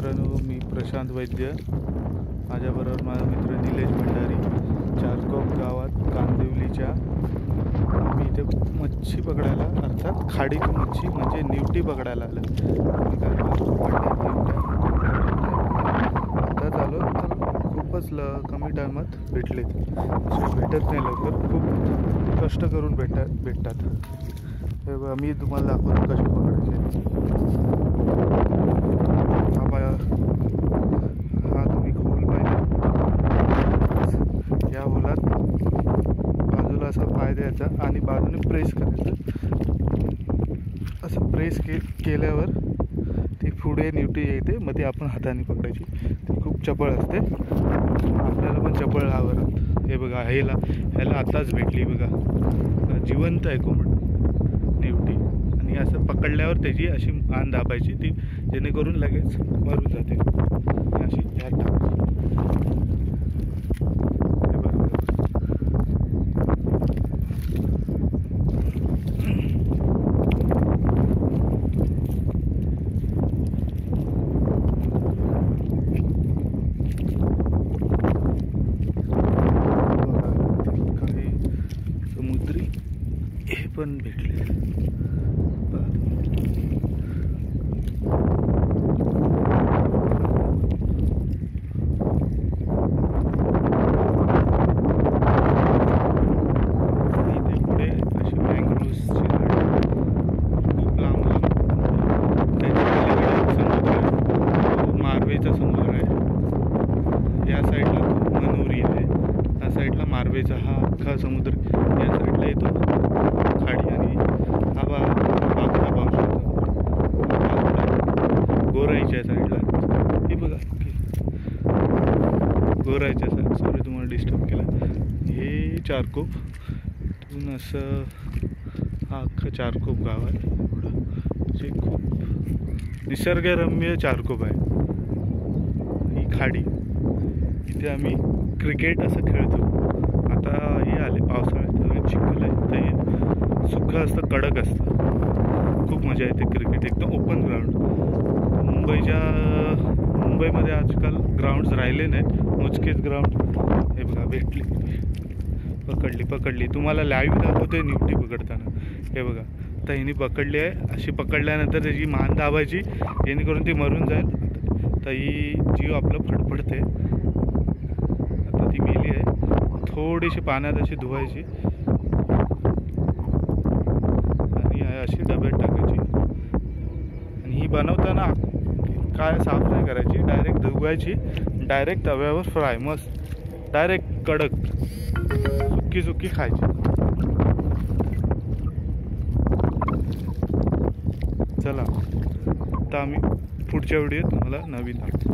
मित्रांनो मी प्रशांत वैद्य. माझ्याबरोबर माझा मित्र निलेश भंडारी चारकोप गावात कांदिवलीच्या. मी इथे मच्छी पकडायला अर्थात खाडीची मच्छी म्हणजे निवटी पकडायला आलं. मी काय करतो, पकडल्या निवट्या. आता आलो तर कमी टायमात भेटले भेटत नाही लवकर खूप कष्ट करून भेटा भेटतात. मी तुम्हाला दाखवतो कसे पकडायचे. हा बाया हा तुम्ही खोल पाहिजे या होलात बाजूला असा पाय द्यायचा आणि बाजूने प्रेस करायचं. असं प्रेस के केल्यावर पुढे निवटी येते मग ती आपण हाताने पकडायची. ती खूप चपळ असते. आपल्याला पण चपळ हवं हे बघा ह्याला ह्याला आताच भेटली बघा. जिवंत आहे कोंबड निवटी. आणि असं पकडल्यावर त्याची अशी मान दाबायची ती जेणेकरून लगेच मरून जाते आणि अशी ह्यात टाकायची हे बघा. बघा, काही समुद्री हे पण भेटले पहा तुम्ही. आणि इथे पुढे अशी मँग्रोव्हची झाडं खूप लांब लांब त्याच्या पलीकडे समुद्र आहे. तो मारवेचा समुद्र आहे या साईडला तो मनोरी आहे या साईडला मार्वेचा हा अख्खा समुद्र या साईडला येतो. खाडी आणि हा बा बाजूला पाहू शकतो गोराईच्या साईडला. हे बघा. गोरायच्या साईड. सॉरी तुम्हाला डिस्टर्ब केला. हे चारकोप. तिथून असं हा अख्खा चारकोप गाव आहे. एवढं. जे खूप निसर्गरम्य चारकोप आहे. ही खाडी. इथे आम्ही क्रिकेट असं खेळतो. आता हे आले पावसाळ्यात चिखल आहे तर हे असतं कडक असतं. खूप मजा येते क्रिकेट एकदम ओपन ग्राउंड मुंबईच्या मुंबईमध्ये आजकाल ग्राउंड्स राहिले नाहीत. मोजकेच ग्राउंड हे बघा भेटली. पकडली पकडली. तुम्हाला लाईव्ह दाखवते निवटी पकडताना. हे बघा. तर हिने पकडली आहे. अशी पकडल्यानंतर त्याची मान दाबायची. जेणेकरून ती मरून जाईल. तर ही जीव आपलं फडफडते आता ती गेली आहे. थोडीशी पाण्यात अशी धुवायची. आणि अशी डब्यात टाकायची. आणि ही बनवताना काय साफ नाही करायची. डायरेक्ट धुवायची. डायरेक्ट तव्यावर फ्राय. मस्त. डायरेक्ट कडक. सुकी सुकी खायची. चला. आता आम्ही पुढच्या व्हिडिओ तुम्हाला नवीन दाखवू